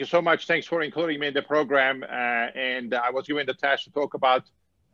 you so much. Thanks for including me in the program. Uh, and I was given the task to talk about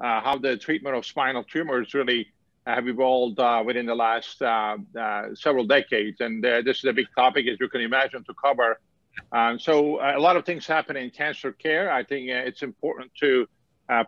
uh, how the treatment of spinal tumors really have evolved uh, within the last uh, uh, several decades. And uh, this is a big topic, as you can imagine, to cover. Um, so a lot of things happen in cancer care. I think it's important to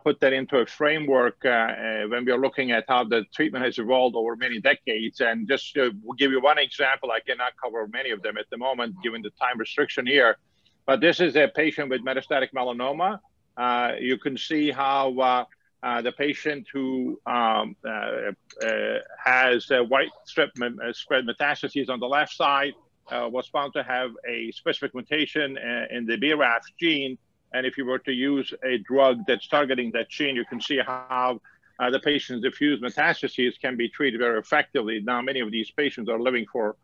put that into a framework when we are looking at how the treatment has evolved over many decades. And just to give you one example, I cannot cover many of them at the moment, given the time restriction here. But this is a patient with metastatic melanoma. Uh, you can see how uh, uh, the patient who um, uh, uh, has white strip uh, spread metastases on the left side was found to have a specific mutation in the BRAF gene. And if you were to use a drug that's targeting that gene, you can see how the patient's diffuse metastases can be treated very effectively. Now, many of these patients are living for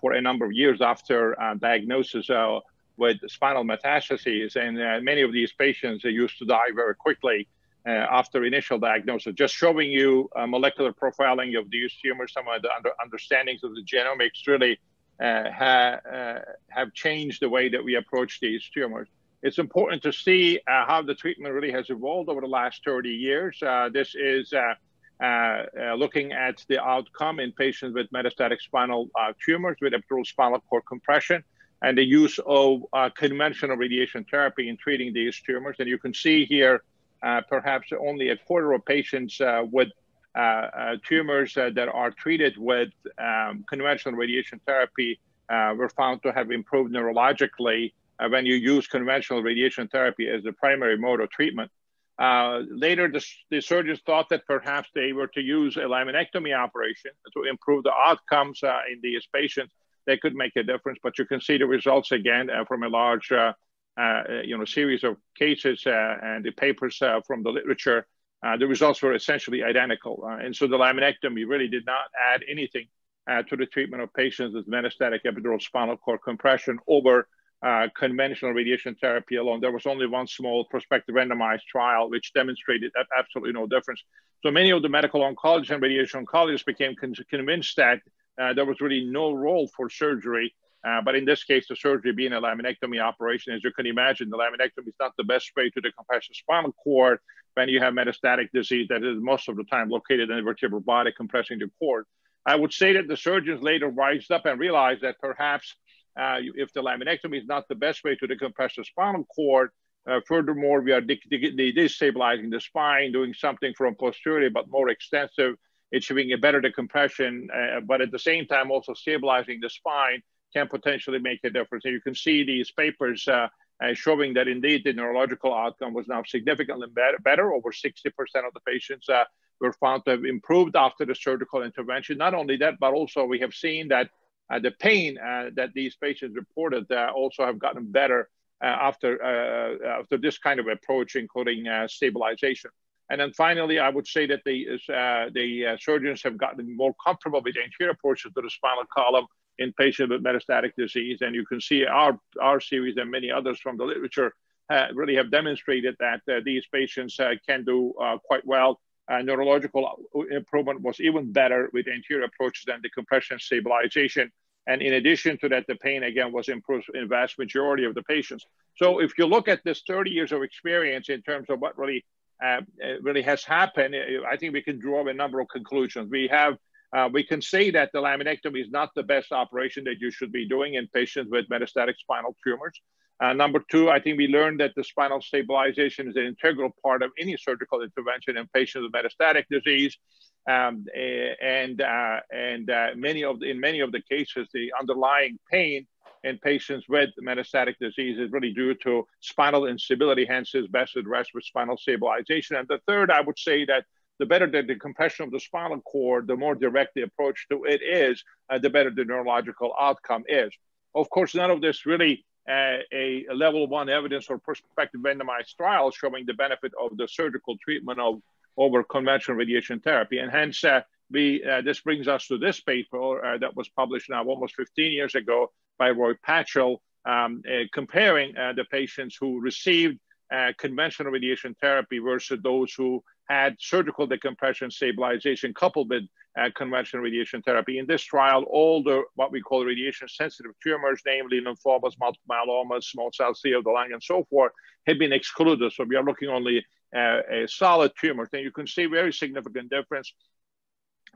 for a number of years after diagnosis with spinal metastases, and uh, many of these patients used to die very quickly uh, after initial diagnosis. Just showing you uh, molecular profiling of these tumors, some of the under understandings of the genomics really uh, ha uh, have changed the way that we approach these tumors. It's important to see uh, how the treatment really has evolved over the last 30 years. this is looking at the outcome in patients with metastatic spinal tumors with epidural spinal cord compression and the use of uh, conventional radiation therapy in treating these tumors. And you can see here, uh, perhaps only a quarter of patients uh, with uh, uh, tumors uh, that are treated with um, conventional radiation therapy were found to have improved neurologically when you use conventional radiation therapy as the primary mode of treatment. later, the, the, surgeons thought that perhaps they were to use a laminectomy operation to improve the outcomes in these patients they could make a difference. But you can see the results again uh, from a large, uh, uh, you know, series of cases and the papers from the literature. the results were essentially identical. and so the laminectomy really did not add anything to the treatment of patients with metastatic epidural spinal cord compression over uh, conventional radiation therapy alone. There was only one small prospective randomized trial which demonstrated absolutely no difference. So many of the medical oncologists and radiation oncologists became con convinced that there was really no role for surgery. Uh, but in this case, the surgery being a laminectomy operation, as you can imagine, the laminectomy is not the best way to decompress the spinal cord when you have metastatic disease that is most of the time located in the vertebral body compressing the cord. I would say that the surgeons later wised up and realized that perhaps uh, if the laminectomy is not the best way to decompress the spinal cord, uh, furthermore, we are destabilizing the spine, doing something from posterior but more extensive achieving a better decompression, uh, but at the same time also stabilizing the spine can potentially make a difference. And you can see these papers uh, uh, showing that indeed the neurological outcome was now significantly better. better. Over 60% of the patients uh, were found to have improved after the surgical intervention. Not only that, but also we have seen that uh, the pain that these patients reported also have gotten better after, after this kind of approach, including stabilization. And then finally, I would say that the, uh, the uh, surgeons have gotten more comfortable with the anterior portion of the spinal column in patients with metastatic disease. And you can see our, our series and many others from the literature uh, really have demonstrated that uh, these patients uh, can do uh, quite well. neurological improvement was even better with anterior approaches than the compression stabilization. And in addition to that, the pain again was improved in vast majority of the patients. So if you look at this 30 years of experience in terms of what really uh, really has happened, I think we can draw a number of conclusions. We have uh, we can say that the laminectomy is not the best operation that you should be doing in patients with metastatic spinal tumors. Uh, number two, I think we learned that the spinal stabilization is an integral part of any surgical intervention in patients with metastatic disease. Um, and uh, and uh, many of the, in many of the cases, the underlying pain in patients with metastatic disease is really due to spinal instability, hence is best addressed with spinal stabilization. And the third, I would say that the better the decompression of the spinal cord, the more direct the approach to it is, uh, the better the neurological outcome is. Of course, none of this really uh, a, a, level one evidence or prospective randomized trial showing the benefit of the surgical treatment of over conventional radiation therapy. And hence, uh, we, uh, this brings us to this paper uh, that was published now almost 15 years ago by Roy Patchell, um, uh, comparing uh, the patients who received uh, conventional radiation therapy versus those who had surgical decompression stabilization coupled with conventional radiation therapy. In this trial, all the what we call radiation sensitive tumors, namely lymphomas, multiple myelomas, small cell of the lung, and so forth, had been excluded. So we are looking only uh, a solid tumors. Then you can see very significant difference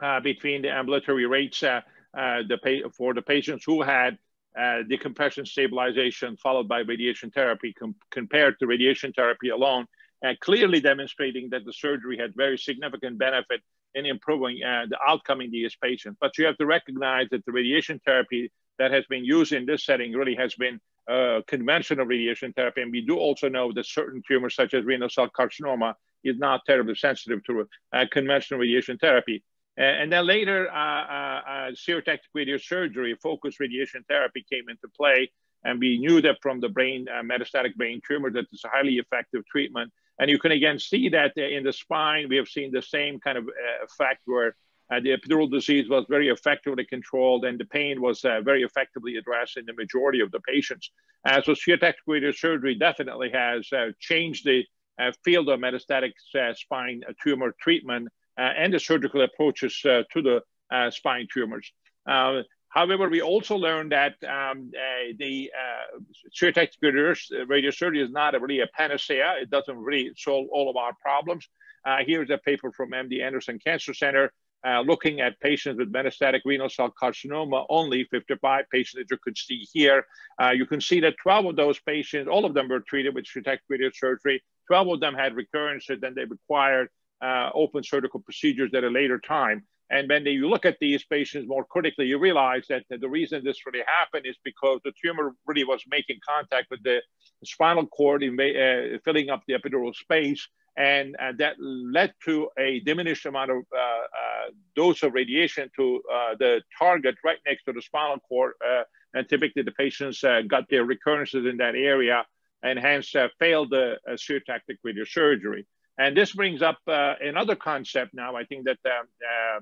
uh, between the ambulatory rates uh, the for the patients who had uh, decompression stabilization followed by radiation therapy com compared to radiation therapy alone, uh, clearly demonstrating that the surgery had very significant benefit in improving uh, the outcome in these patients. But you have to recognize that the radiation therapy that has been used in this setting really has been uh, conventional radiation therapy. And we do also know that certain tumors, such as renal cell carcinoma, is not terribly sensitive to uh, conventional radiation therapy. And then later, uh, stereotactic radiosurgery, focused radiation therapy came into play. And we knew that from the brain, uh, metastatic brain tumor, that it's a highly effective treatment. And you can again see that in the spine, we have seen the same kind of uh, effect where uh, the epidural disease was very effectively controlled and the pain was very effectively addressed in the majority of the patients. so stereotactic radiosurgery definitely has changed the field of metastatic spine tumor treatment uh, and the surgical approaches uh, to the uh, spine tumors. However, we also learned that um, uh, the uh, stereotactic radiosurgery is not a really a panacea. It doesn't really solve all of our problems. Uh, here's a paper from MD Anderson Cancer Center uh, looking at patients with metastatic renal cell carcinoma, only 55 patients that you could see here. Uh, you can see that 12 of those patients, all of them were treated with stereotactic radiosurgery. 12 of them had recurrences, then they required uh, open surgical procedures at a later time. And when you look at these patients more critically, you realize that the reason this really happened is because the tumor really was making contact with the spinal cord, in, uh, filling up the epidural space. And uh, that led to a diminished amount of uh, uh dose of radiation to uh, the target right next to the spinal cord. Uh, and typically the patients got their recurrences in that area and hence failed the uh, stereotactic radiosurgery. And this brings up uh, another concept now, I think that uh, uh, uh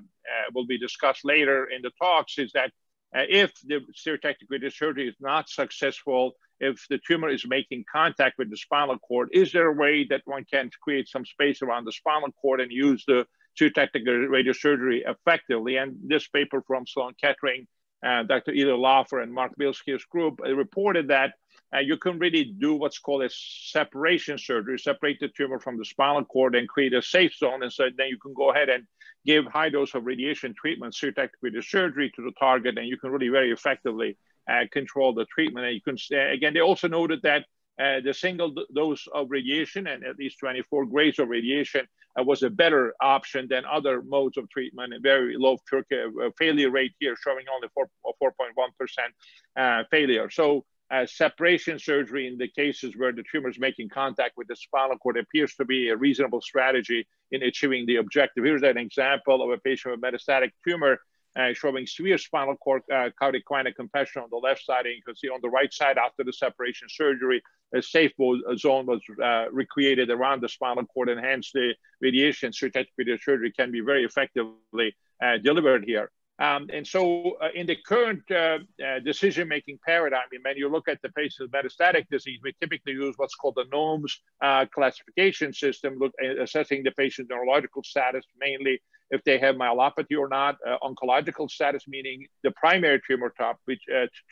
will be discussed later in the talks, is that uh, if the stereotactic radiosurgery is not successful, if the tumor is making contact with the spinal cord, is there a way that one can create some space around the spinal cord and use the stereotactic radiosurgery effectively? And this paper from Sloan Kettering, uh, Dr. Eli Laufer and Mark Bilsky's group reported that uh, you can really do what's called a separation surgery, separate the tumor from the spinal cord and create a safe zone. And so then you can go ahead and give high dose of radiation treatment, stereotactic surgery to the target, and you can really very effectively uh, control the treatment. And you can, uh, again, they also noted that uh, the single dose of radiation and at least 24 grays of radiation uh, was a better option than other modes of treatment. A very low uh, failure rate here, showing only 4.1% failure. So uh, separation surgery in the cases where the tumor is making contact with the spinal cord appears to be a reasonable strategy in achieving the objective. Here's an example of a patient with metastatic tumor uh, showing severe spinal cord uh, cardiac compression on the left side. And you can see on the right side after the separation surgery, a safe zone was uh, recreated around the spinal cord and hence the radiation, stereotactic radiosurgery can be very effectively uh, delivered here. Um, and so, uh, in the current uh, uh, decision making paradigm, when you look at the patients with metastatic disease, we typically use what's called the NOMS uh, classification system, look, uh, assessing the patient's neurological status, mainly if they have myelopathy or not, uh, oncological status, meaning the primary tumor type, which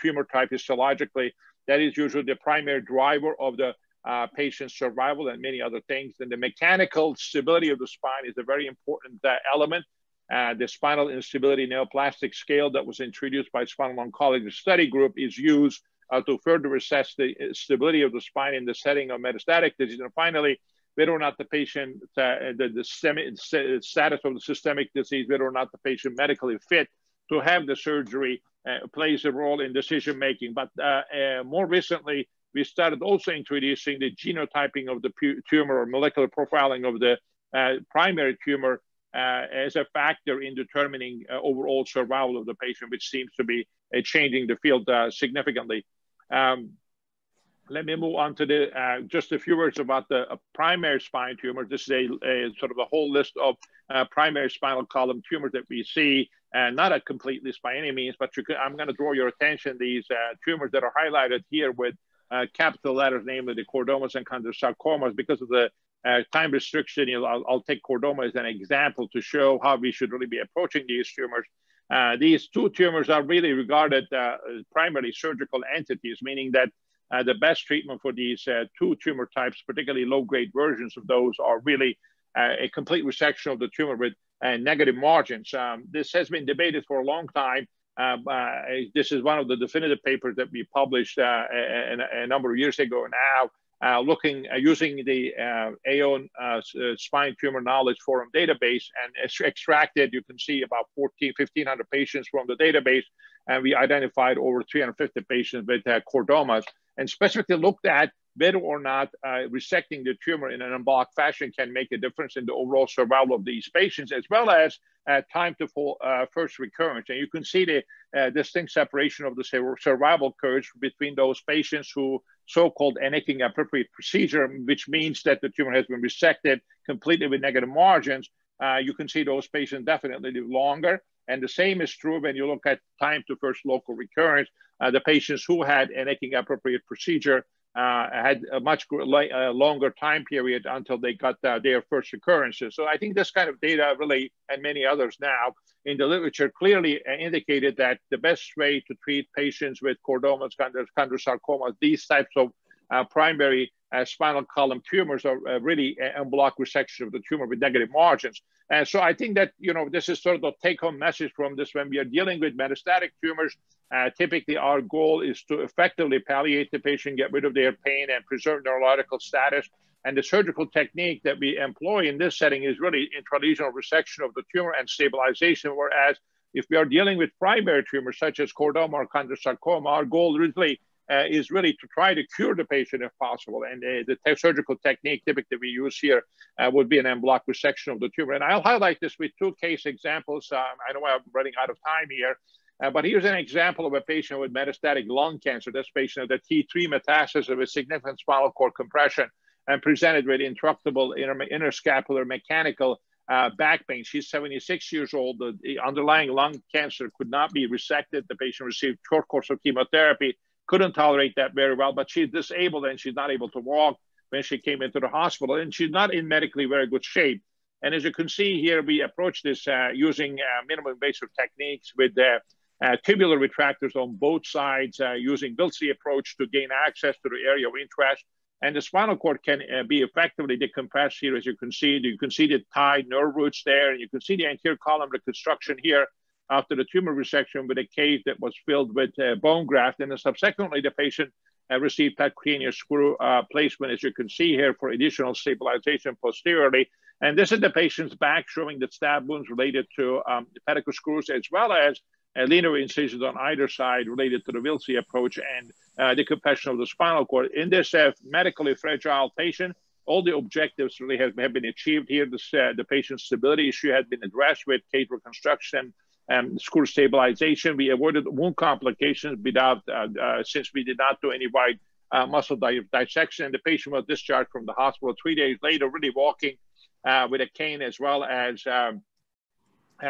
tumor type histologically, that is usually the primary driver of the uh, survival and many other things. And the mechanical stability of the spine is a very important uh, element. Uh, the spinal instability neoplastic scale that was introduced by Spinal Oncology Study Group is used uh, to further assess the uh, stability of the spine in the setting of metastatic disease. And finally, whether or not the patient, uh, the, the status of the systemic disease, whether or not the patient medically fit to have the surgery uh, plays a role in decision making. But uh, more recently, we started also introducing the genotyping of the tumor or molecular profiling of the primary tumor uh, as a factor in determining uh, overall survival of the patient, which seems to be uh, changing the field significantly. Um, let me move on to the uh, just a few words about the uh, primary spine tumor. This is a, a, sort of a whole list of uh, primary spinal column tumors that we see, and not a complete list by any means, but I'm going to draw your attention these tumors that are highlighted here with uh, capital letters, namely the chordomas and chondrosarcomas, because of the uh, time restriction. You know, I'll, I'll, take chordoma as an example to show how we should really be approaching these tumors. Uh, these two tumors are really regarded uh, as primarily surgical entities, meaning that uh, the best treatment for these uh, two tumor types, particularly low-grade versions of those, are really uh, a complete resection of the tumor with negative margins. Um, this has been debated for a long time. Um, this is one of the definitive papers that we published a, a, number of years ago now uh, looking uh, using the uh, AON uh, uh, spine tumor knowledge forum database and extracted, you can see about 14, 1500 patients from the database. And we identified over 350 patients with uh, chordomas and specifically looked at whether or not resecting the tumor in an en bloc fashion can make a difference in the overall survival of these patients, as well as time to full, first recurrence. And you can see the distinct separation of the survival curves between those patients who so-called Enneking appropriate procedure, which means that the tumor has been resected completely with negative margins. Uh, you can see those patients definitely live longer. And the same is true when you look at time to first local recurrence. Uh, the patients who had Enneking appropriate procedure uh, had a much uh, longer time period until they got uh, their first occurrences. So I think this kind of data really, and many others now in the literature, clearly uh, indicated that the best way to treat patients with chordomas, chondrosarcomas, these types of uh, primary uh, spinal column tumors are really en bloc resection of the tumor with negative margins. And so I think that, you know, this is sort of the take home message from this when we are dealing with metastatic tumors. Uh, typically, our goal is to effectively palliate the patient, get rid of their pain, and preserve neurological status. And the surgical technique that we employ in this setting is really intralesional resection of the tumor and stabilization. Whereas if we are dealing with primary tumors such as chordoma or chondrosarcoma, our goal really uh, is really to try to cure the patient if possible. And uh, the te surgical technique typically we use here uh, would be an en bloc resection of the tumor. And I'll highlight this with two case examples. Um, I know I'm running out of time here. Uh, but here's an example of a patient with metastatic lung cancer. This patient had a T3 metastasis with significant spinal cord compression and presented with intractable inter interscapular mechanical uh, back pain. She's 76 years old. The, the, underlying lung cancer could not be resected. The patient received short course of chemotherapy couldn't tolerate that very well, but she's disabled and she's not able to walk when she came into the hospital, and she's not in medically very good shape. And as you can see here, we approach this uh, using uh, invasive techniques with uh, tubular retractors on both sides, uh, using Wiltse approach to gain access to the area of interest. And the spinal cord can uh, be effectively decompressed here, as you can see. You can see the tied nerve roots there, and you can see the anterior column reconstruction here after the tumor resection with a cave that was filled with uh, bone graft. And then subsequently, the patient uh, received percutaneous screw uh, placement, as you can see here, for additional stabilization posteriorly. And this is the patient's back showing the stab wounds related to um, pedicle screws, as well as uh, linear incisions on either side related to the Wiltse approach and uh, decompression of the spinal cord. In this uh, medically fragile patient, all the objectives really have, have been achieved here. This, uh, the patient's stability issue had been addressed with cage reconstruction, and screw stabilization. We avoided wound complications without, uh, uh, since we did not do any wide muscle di dissection. The patient was discharged from the hospital three days later, really walking with a cane as well as um,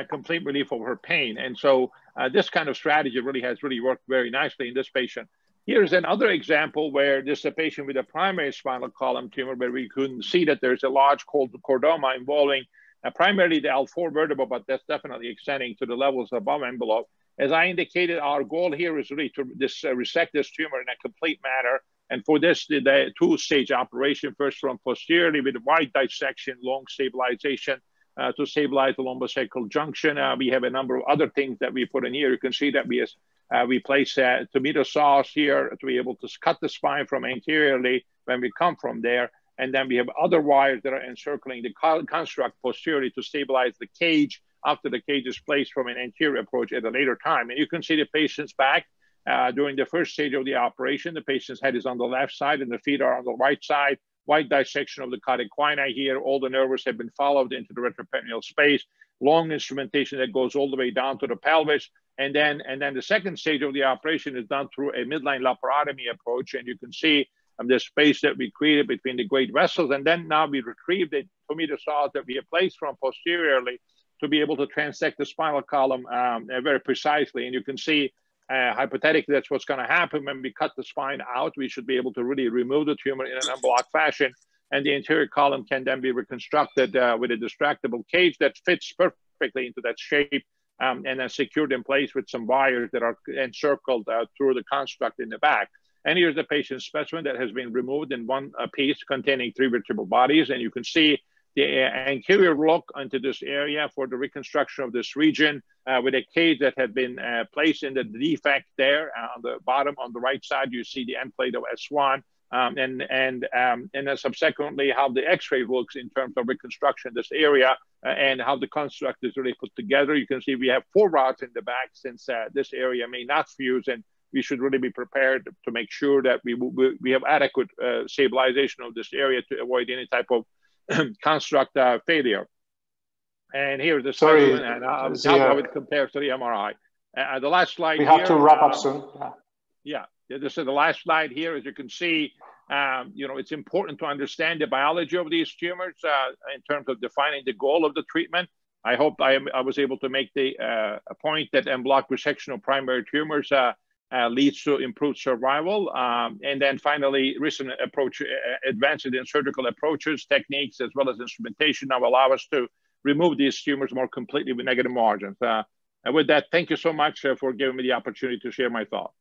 complete relief of her pain. And so uh, this kind of strategy really has really worked very nicely in this patient. Here's another example where this is a patient with a primary spinal column tumor where we couldn't see that there's a large chordoma involving uh, primarily the L4 vertebra, but that's definitely extending to the levels above envelope. As I indicated, our goal here is really to this, uh, resect this tumor in a complete manner. And for this, the, the two-stage operation, first from posteriorly with wide dissection, long stabilization uh, to stabilize the lumbosacral junction. Uh, we have a number of other things that we put in here. You can see that we, uh, we place uh, Tomita saws here to be able to cut the spine from anteriorly when we come from there. And then we have other wires that are encircling the construct posteriorly to stabilize the cage after the cage is placed from an anterior approach at a later time. And you can see the patient's back uh, during the first stage of the operation. The patient's head is on the left side and the feet are on the right side. Wide dissection of the cauda equina here. All the nerves have been followed into the retroperitoneal space. Long instrumentation that goes all the way down to the pelvis. And then, and then the second stage of the operation is done through a midline laparotomy approach. And you can see um, the space that we created between the great vessels. And then now we retrieve the Tomita saws that we have placed from posteriorly to be able to transect the spinal column um, very precisely. And you can see uh, hypothetically, that's what's going to happen when we cut the spine out. We should be able to really remove the tumor in an en bloc fashion, and the anterior column can then be reconstructed uh, with a distractible cage that fits perfectly into that shape um, and then secured in place with some wires that are encircled uh, through the construct in the back. And here's the patient specimen that has been removed in one uh, piece containing three vertebral bodies. And you can see the anterior look into this area for the reconstruction of this region uh, with a cage that had been uh, placed in the defect there uh, on the bottom on the right side. You see the end plate of S1. Um, and and um, and then subsequently how the X-ray looks in terms of reconstruction this area uh, and how the construct is really put together. You can see we have four rods in the back since uh, this area may not fuse and we should really be prepared to make sure that we we have adequate uh, stabilization of this area to avoid any type of construct uh, failure. And here's the Sorry, and uh, how it compares to the MRI. Uh, the last slide. We have here, to wrap up soon. Yeah. yeah, this is the last slide here. As you can see, um, you know, it's important to understand the biology of these tumors uh, in terms of defining the goal of the treatment. I hope I, am, I was able to make the uh, point that en bloc resection of primary tumors uh, uh, leads to improved survival. Um, and then finally, recent approach, uh, advances in surgical approaches, techniques, as well as instrumentation now allow us to remove these tumors more completely with negative margins. Uh, and with that, thank you so much uh, for giving me the opportunity to share my thoughts.